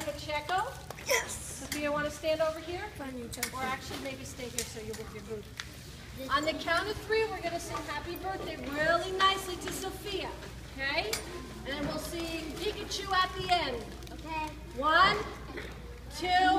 Pacheco. Yes. Sophia, want to stand over here? Or actually, maybe stay here so you're with your group. On the count of three, we're going to sing happy birthday really nicely to Sophia. Okay? And then we'll sing Pikachu at the end. Okay. One, two.